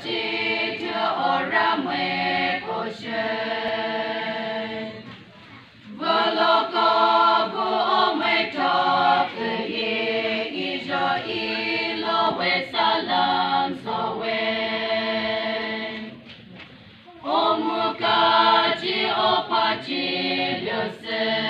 oczy, czy ora młe kosze. Woloko bo młe czopy je, ilo we salam sowe. Omuka czy opaczy lose,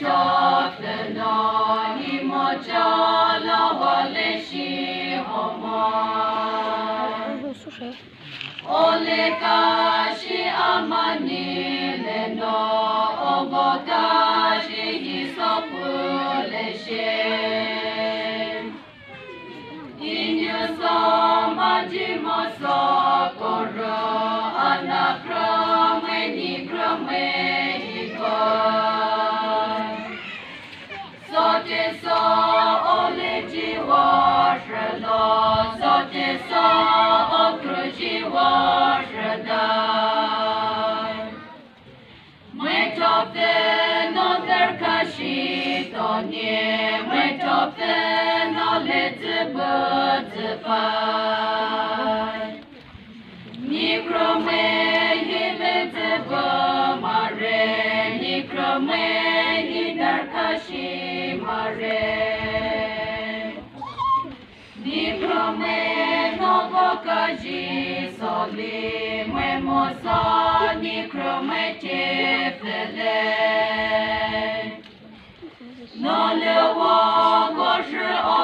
ceartă noi măceală și omor. Ole ca și amanii tonye, mwetope no letibutifai. Nikrome yiletibu mare, nikrome yidarkashi mare. Nikrome no bokaji soli, mwemosa nikrome tefele. No le 那年我二十二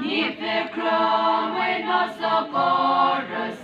Give the crown when no chorus.